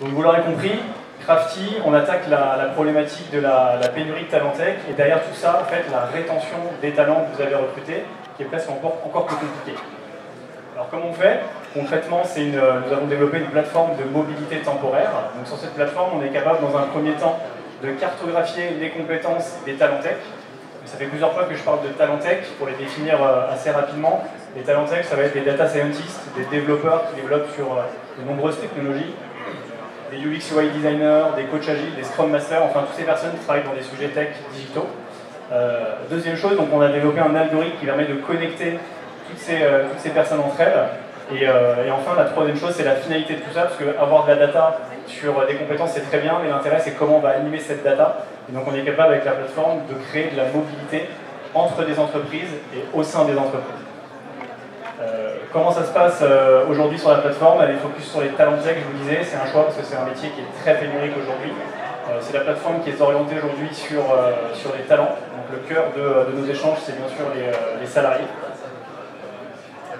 Donc vous l'aurez compris, Crafty, on attaque la, problématique de la, pénurie de talent tech, et derrière tout ça, en fait, la rétention des talents que vous avez recrutés, qui est presque encore, plus compliquée. Alors comment on fait? Concrètement, une, nous avons développé une plateforme de mobilité temporaire. Donc sur cette plateforme, on est capable dans un premier temps de cartographier les compétences des talents tech. Ça fait plusieurs fois que je parle de talent tech pour les définir euh, assez rapidement. Les talent tech, ça va être des data scientists, des développeurs qui développent sur euh, de nombreuses technologies, des UX UI designers, des coachs agiles, des scrum masters, enfin toutes ces personnes qui travaillent dans des sujets tech digitaux. Euh, deuxième chose, donc on a développé un algorithme qui permet de connecter toutes ces, ces personnes entre elles euh, et, enfin, la troisième chose, c'est la finalité de tout ça, parce qu'avoir de la data sur des compétences, c'est très bien, mais l'intérêt, c'est comment on va animer cette data. Et donc, on est capable, avec la plateforme, de créer de la mobilité entre des entreprises et au sein des entreprises. Euh, comment ça se passe euh, aujourd'hui sur la plateforme? Elle est focus sur les talents tech, je vous disais, c'est un choix parce que c'est un métier qui est très pénurique aujourd'hui. c'est la plateforme qui est orientée aujourd'hui sur, sur les talents. Donc le cœur de, nos échanges, c'est bien sûr les salariés.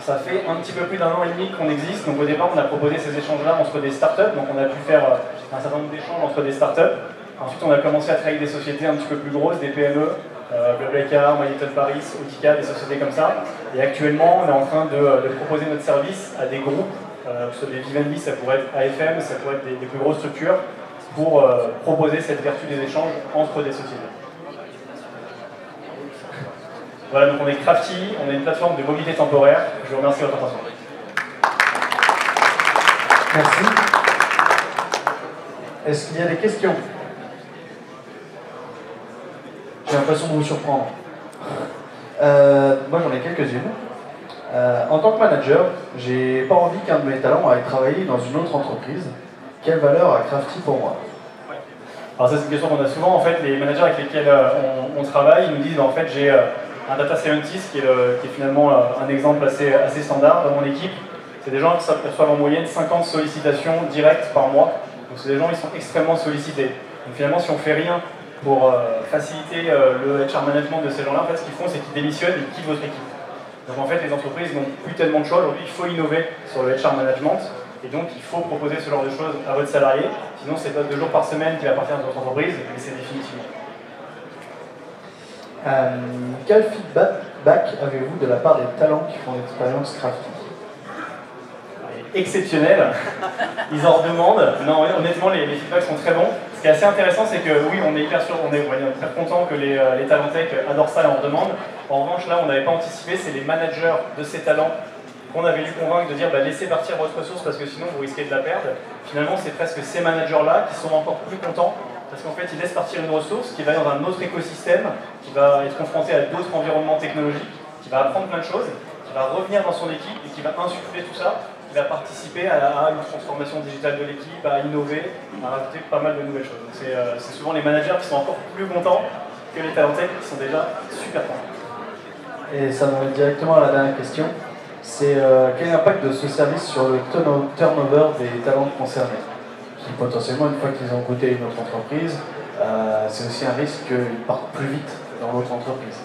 Ça fait un petit peu plus d'un an et demi qu'on existe. Donc au départ, on a proposé ces échanges-là entre des startups. Donc on a pu faire euh, un certain nombre d'échanges entre des startups. Ensuite, on a commencé à travailler avec des sociétés un petit peu plus grosses, des PME, euh, Blablacar, Paris, Autica, des sociétés comme ça. Et actuellement, on est en train de, proposer notre service à des groupes, euh, que ce soit des Vivendi, ça pourrait être AFM, ça pourrait être des, plus grosses structures, pour euh, proposer cette vertu des échanges entre des sociétés. Voilà, donc on est Crafty, on est une plateforme de mobilité temporaire. Je vous remercie de votre attention. Merci. Est-ce qu'il y a des questions? J'ai l'impression de vous surprendre. Euh, moi j'en ai quelques-unes. Euh, en tant que manager, j'ai pas envie qu'un de mes talents aille travailler dans une autre entreprise. Quelle valeur a Crafty pour moi? Alors ça c'est une question qu'on a souvent. En fait, les managers avec lesquels euh, on, travaille nous disent en fait j'ai un data scientist qui est, finalement euh, un exemple assez, assez standard dans mon équipe. C'est des gens qui reçoivent en moyenne 50 sollicitations directes par mois. Donc c'est des gens qui sont extrêmement sollicités. Donc finalement, si on fait rien pour euh, faciliter euh, le HR management de ces gens-là, en fait, ce qu'ils font, c'est qu'ils démissionnent et quittent votre équipe. Donc en fait, les entreprises n'ont plus tellement de choix. Aujourd'hui, il faut innover sur le HR management. Et donc, il faut proposer ce genre de choses à votre salarié. Sinon, c'est pas deux jours par semaine qui appartient à votre entreprise, mais c'est définitivement. Euh, quel feedback avez-vous de la part des talents qui font l'expérience crafting Exceptionnel. Ils en redemandent. Non, honnêtement, les, feedbacks sont très bons. Qui est assez intéressant, c'est que oui, on est hyper très content que les, euh, les talents tech adorent ça et en redemandent. En revanche, là, on n'avait pas anticipé, c'est les managers de ces talents qu'on avait dû convaincre de dire bah, laissez partir votre ressource parce que sinon vous risquez de la perdre. Finalement, c'est presque ces managers-là qui sont encore plus contents parce qu'en fait, il laisse partir une ressource qui va dans un autre écosystème, qui va être confronté à d'autres environnements technologiques, qui va apprendre plein de choses, va revenir dans son équipe et qui va insuffler tout ça, qui va participer à, une transformation digitale de l'équipe, à innover, à rajouter pas mal de nouvelles choses. Euh, c'est souvent les managers qui sont encore plus contents que les talentés qui sont déjà super contents. Et ça m'amène directement à la dernière question. C'est euh, quel impact de ce service sur le turnover des talents concernés? Potentiellement, une fois qu'ils ont goûté une autre entreprise, euh, c'est aussi un risque qu'ils partent plus vite dans l'autre entreprise.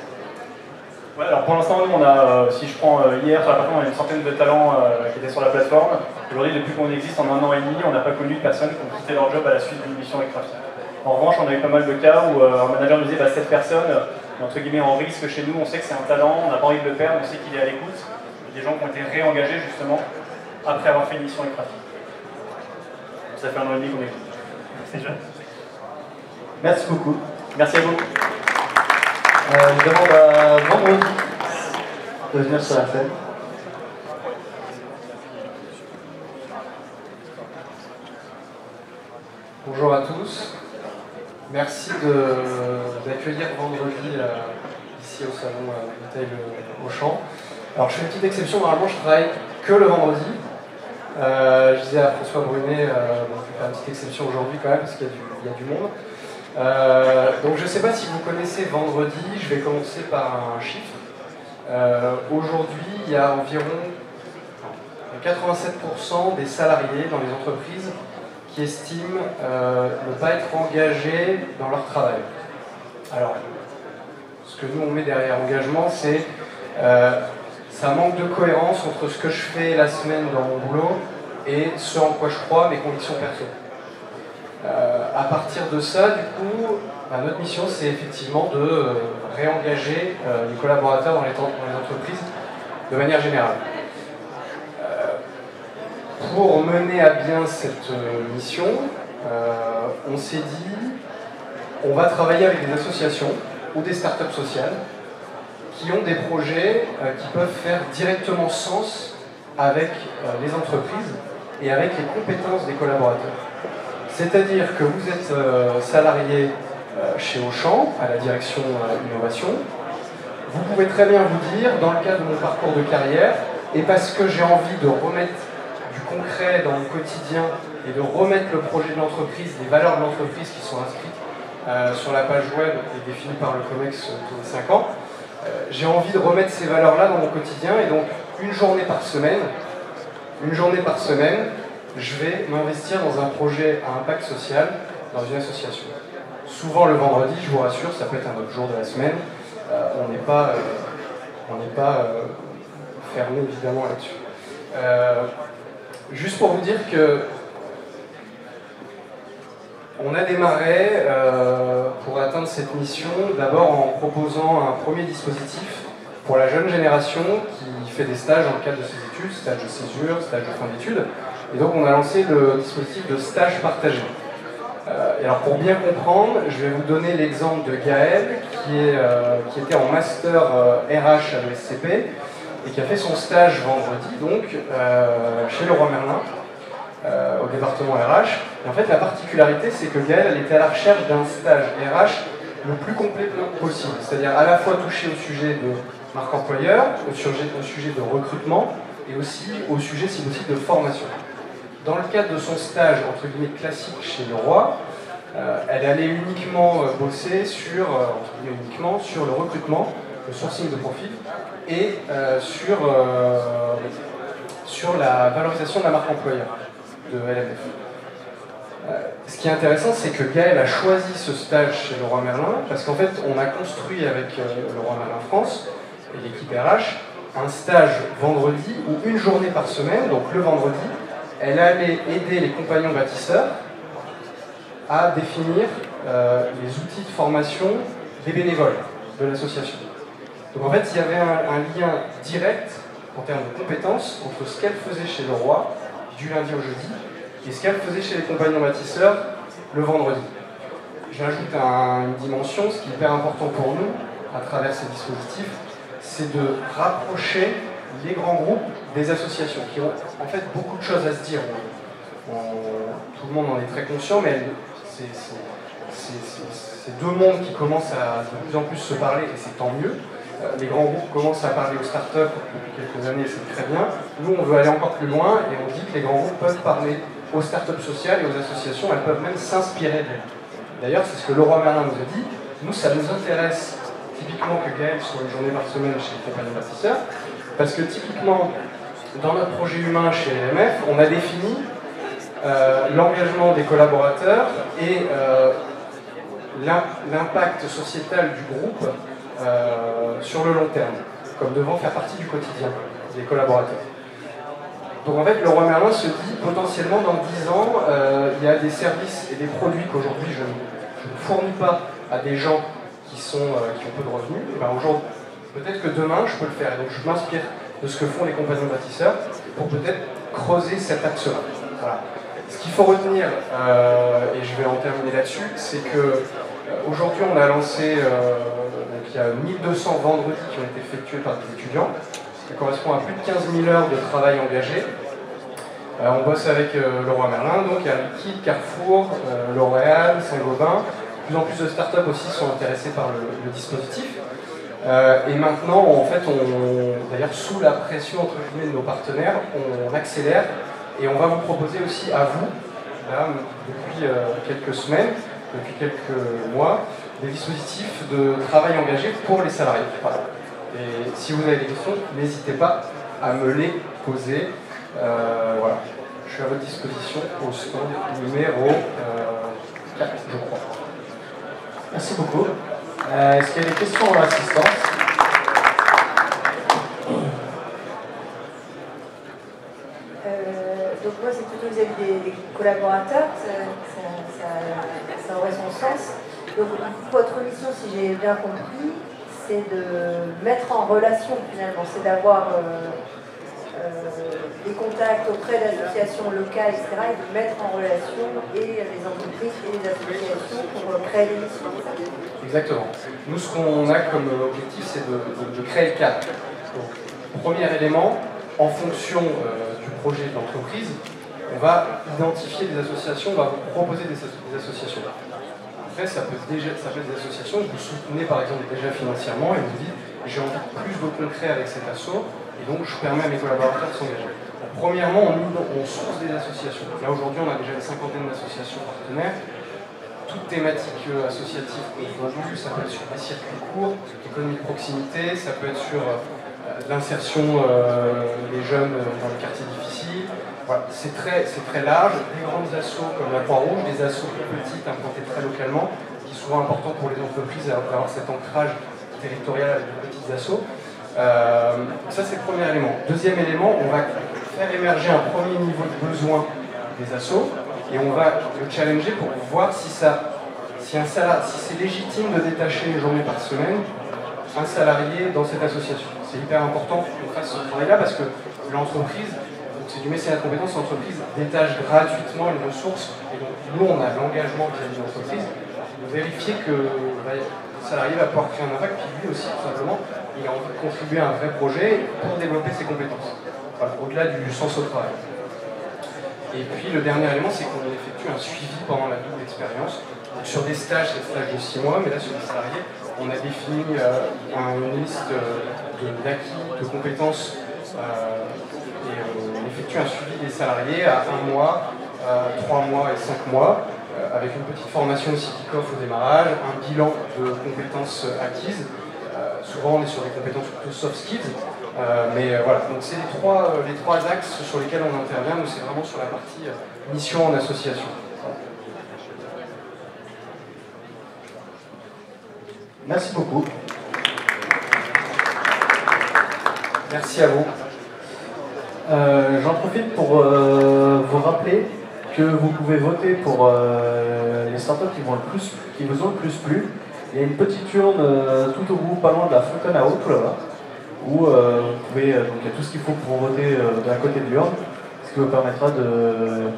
Ouais, alors pour l'instant, nous, on a, euh, si je prends euh, hier, sur la plateforme, on a une centaine de talents qui étaient sur la plateforme. Aujourd'hui, depuis qu'on existe en un an et demi, on n'a pas connu de personnes qui ont quitté leur job à la suite d'une mission avec Crafty. En revanche, on a eu pas mal de cas où un manager nous disait bah, cette personne, entre guillemets, en risque chez nous, on sait que c'est un talent, on n'a pas envie de le perdre, on sait qu'il est à l'écoute. Des gens qui ont été réengagés justement après avoir fait une mission avec Crafty ça fait un an et demi qu'on est C'est jeune. Merci beaucoup. Merci à vous. Euh, je demande à Vendredi de venir sur la scène. Bonjour à tous. Merci d'accueillir vendredi euh, ici au salon euh, Retail au Champ. Alors je fais une petite exception, normalement je travaille que le vendredi, euh, je disais à François Brunet, euh, je faire une petite exception aujourd'hui quand même, parce qu'il y, a du monde. Euh, donc je ne sais pas si vous connaissez vendredi, je vais commencer par un chiffre. aujourd'hui, il y a environ 87% des salariés dans les entreprises qui estiment ne pas être engagés dans leur travail. Alors, ce que nous on met derrière engagement, c'est un manque de cohérence entre ce que je fais la semaine dans mon boulot et ce en quoi je crois, mes convictions perso. À partir de ça, du coup, bah, notre mission, c'est effectivement de réengager les collaborateurs dans les, entreprises de manière générale. pour mener à bien cette mission, on s'est dit, on va travailler avec des associations ou des startups sociales qui ont des projets euh, qui peuvent faire directement sens avec euh, les entreprises et avec les compétences des collaborateurs. C'est-à-dire que vous êtes euh, salarié chez Auchan, à la direction innovation, vous pouvez très bien vous dire, dans le cadre de mon parcours de carrière, et parce que j'ai envie de remettre du concret dans le quotidien et de remettre le projet de l'entreprise, les valeurs de l'entreprise qui sont inscrites sur la page web et définies par le COMEX tous les 5 ans, euh, j'ai envie de remettre ces valeurs-là dans mon quotidien. Et donc une journée par semaine, une journée par semaine, je vais m'investir dans un projet à impact social dans une association. Souvent le vendredi, je vous rassure, ça peut être un autre jour de la semaine. Euh, on n'est pas, euh, pas fermé évidemment là-dessus. juste pour vous dire que on a démarré euh, pour atteindre cette mission d'abord en proposant un premier dispositif pour la jeune génération qui fait des stages dans le cadre de ses études, stage de césure, stage de fin d'études. Et donc on a lancé le dispositif de stage partagé. Euh, et alors pour bien comprendre, je vais vous donner l'exemple de Gaël qui, est, euh, qui était en master RH à l'ESCP et qui a fait son stage vendredi donc chez Leroy Merlin euh, au département RH. Et en fait, la particularité, c'est que Gaëlle, elle était à la recherche d'un stage RH le plus complet possible. C'est-à-dire à la fois toucher au sujet de marque employeur, au sujet, au sujet de recrutement et aussi au sujet, si possible, de formation. Dans le cadre de son stage, entre guillemets, classique chez le roi, euh, elle allait uniquement euh, bosser sur, uniquement sur le recrutement, le sourcing de profil et sur, sur la valorisation de la marque employeur de LMF. Euh, ce qui est intéressant, c'est que Gaël a choisi ce stage chez le roi Merlin, parce qu'en fait, on a construit avec euh, le roi Merlin France et l'équipe RH un stage vendredi ou une journée par semaine, donc le vendredi, elle allait aider les compagnons bâtisseurs à définir euh, les outils de formation des bénévoles de l'association. Donc en fait, il y avait un, un, lien direct en termes de compétences entre ce qu'elle faisait chez le roi du lundi au jeudi, et ce qu'elle faisait chez les compagnons bâtisseurs le vendredi. J'ajoute une dimension, ce qui est hyper important pour nous, à travers ces dispositifs, c'est de rapprocher les grands groupes des associations, qui ont en fait beaucoup de choses à se dire. tout le monde en est très conscient, mais c'est deux mondes qui commencent à de plus en plus se parler, et c'est tant mieux. Euh, les grands groupes commencent à parler aux startups depuis quelques années, c'est très bien. Nous, on veut aller encore plus loin et on dit que les grands groupes peuvent parler aux startups sociales et aux associations, elles peuvent même s'inspirer d'elles. D'ailleurs, c'est ce que Laurent Merlin nous a dit. Nous, ça nous intéresse typiquement que Gaël soit une journée par semaine chez les compagnies bâtisseurs, parce que typiquement, dans notre projet humain chez LMF, on a défini euh, l'engagement des collaborateurs et euh, l'impact sociétal du groupe euh, sur le long terme, comme devant faire partie du quotidien des collaborateurs. Donc en fait, le roi Merlin se dit potentiellement dans 10 ans, il y a des services et des produits qu'aujourd'hui je, ne fournis pas à des gens qui, sont, qui ont peu de revenus. Ben aujourd'hui, peut-être que demain je peux le faire. Et donc je m'inspire de ce que font les compagnons bâtisseurs pour peut-être creuser cet axe-là. Voilà. Ce qu'il faut retenir, et je vais en terminer là-dessus, c'est que aujourd'hui on a lancé il y a 1200 vendredis qui ont été effectués par des étudiants. Ça correspond à plus de 15 000 heures de travail engagé. Euh, on bosse avec euh, le roi Merlin, donc il y a Carrefour, euh, L'Oréal, Saint-Gobain. De plus en plus de startups aussi sont intéressés par le, dispositif. Et maintenant, en fait, on, d'ailleurs sous la pression entre guillemets de nos partenaires, on, accélère et on va vous proposer aussi à vous, là, depuis quelques semaines, depuis quelques mois, des dispositifs de travail engagé pour les salariés. Et si vous avez des questions, n'hésitez pas à me les poser. Euh, voilà. Je suis à votre disposition au stand numéro 4, euh, je crois. Merci beaucoup. Euh, est-ce qu'il y a des questions en assistance Donc moi, c'est surtout vis-à-vis des, collaborateurs, ça, aurait son sens. Donc votre mission, si j'ai bien compris, c'est de mettre en relation finalement, c'est d'avoir euh, euh, des contacts auprès d'associations locales, etc., et de mettre en relation et les entreprises et les associations pour créer des. Exactement. Nous, ce qu'on a comme objectif, c'est de, créer le cadre. premier élément, en fonction euh, du projet de l'entreprise, on va identifier des associations, on va vous proposer des, associations. Après, ça peut, déjà, ça peut être des associations vous soutenez par exemple déjà financièrement et vous dites j'ai envie de plus de concret avec cet assaut et donc je permets à mes collaborateurs de s'engager. Premièrement, on, source des associations. Là aujourd'hui, on a déjà une cinquantaine d'associations partenaires toute thématique euh, associative confondue, ça peut être sur des circuits courts, l'économie de proximité, ça peut être sur euh, l'insertion euh, des jeunes dans les quartiers difficiles. c'est très, très large. Des grandes assos comme la Croix-Rouge, des assos plus petites implantées très localement, qui sont souvent important pour les entreprises d'avoir cet ancrage territorial avec de petites assos. Ça, c'est le premier élément. Deuxième élément, on va faire émerger un premier niveau de besoin des assos et on va le challenger pour voir si, si, c'est légitime de détacher une journée par semaine un salarié dans cette association. C'est hyper important qu'on fasse ce travail-là parce que l'entreprise, c'est du mécénat de compétences, l'entreprise détache gratuitement une ressource et donc nous on a l'engagement vis-à-vis de l'entreprise de vérifier que le salarié va pouvoir créer un impact, puis lui aussi tout simplement, il a envie de contribuer à un vrai projet pour développer ses compétences, au-delà du sens au travail. Et puis le dernier élément, c'est qu'on effectue un suivi pendant la double expérience. Sur des stages, c'est des stages de 6 mois, mais là sur les salariés, on a défini euh, une liste d'acquis, de, compétences, euh, et on effectue un suivi des salariés à 1 mois, 3 mois et 5 mois, euh, avec une petite formation aussi kick-off au démarrage, un bilan de compétences acquises. souvent on est sur des compétences plutôt soft skills, euh, mais euh, voilà, donc c'est les trois, euh, les trois axes sur lesquels on intervient. Nous, c'est vraiment sur la partie mission en association. Merci beaucoup. Merci à vous. J'en profite pour vous rappeler que vous pouvez voter pour les startups qui, vont le plus, qui vous ont le plus plu. Il y a une petite urne tout au bout, pas loin de la fontaine à eau, tout là-bas où euh, vous pouvez, euh, donc il y a tout ce qu'il faut pour voter euh, d'un côté de l'urne, ce qui vous permettra de